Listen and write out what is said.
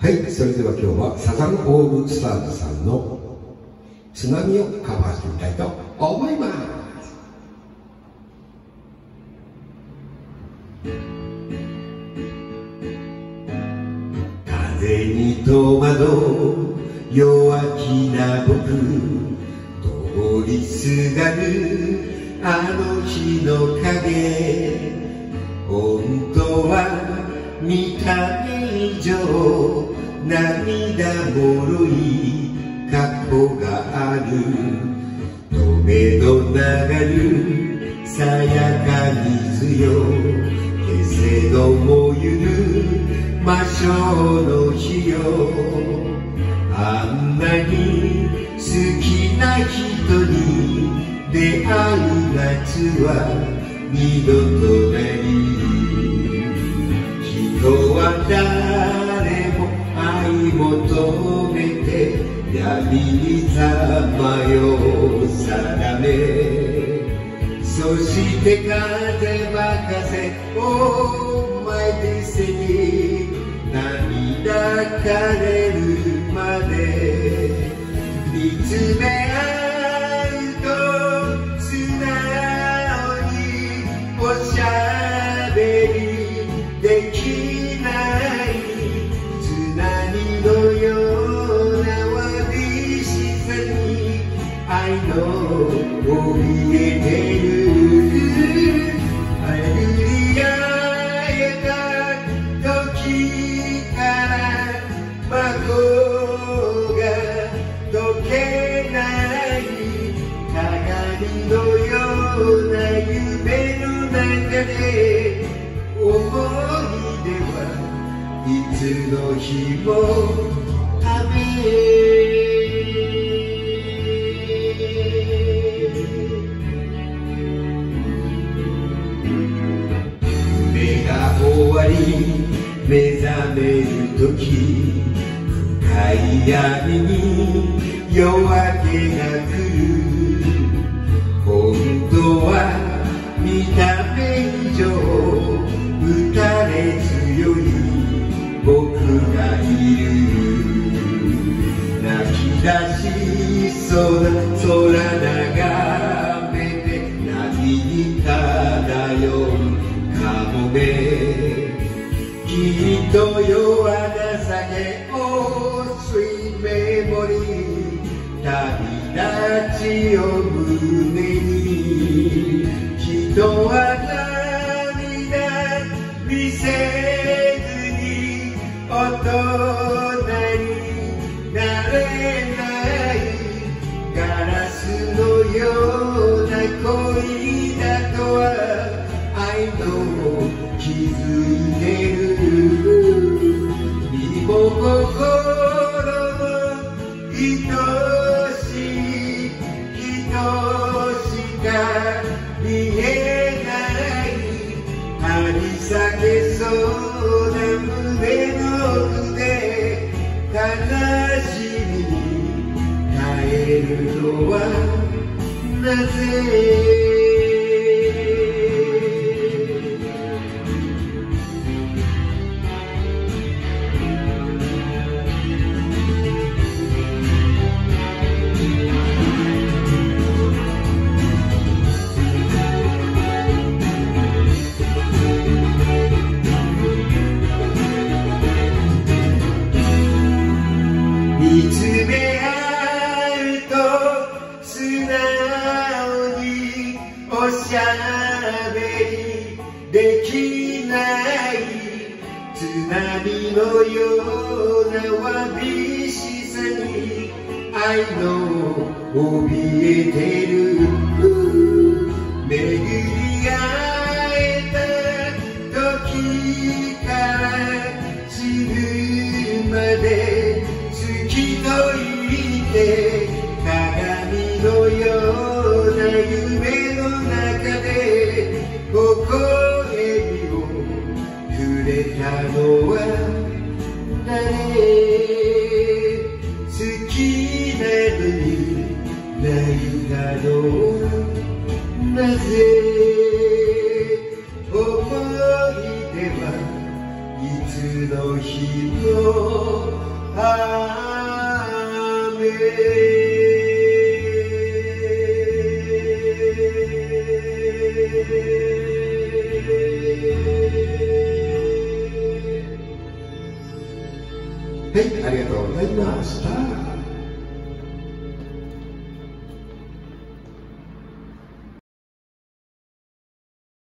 はいそれでは今日はサザンオールスターズさんの「津波」をカバーしてみたいと思います。風に戸惑う弱気な僕通りすがるあの日の影。本当は見た以上涙もろい過去がある止めの流るさやか水よ消せどもゆる魔性の日よあんなに好きな人に出会う夏は二度とない。にさまよ定め。そして風任せお前でせに涙枯れるまで。見つめ愛の怯えてる巡り合えた時から孫が溶けない鏡のような夢の中で思い出はいつの日も夢終わり目覚める時深い闇に夜明けが来る本当は見た目以上打たれ強い僕がいる泣き出しそうな空眺めて波に漂うかもめ胸に人は涙見せずに大人になれないガラスのような恋そうな胸の腕悲しみに耐えるのはなぜ？津波のようなわびしさに愛の怯えてる。はい、ありがとうございました。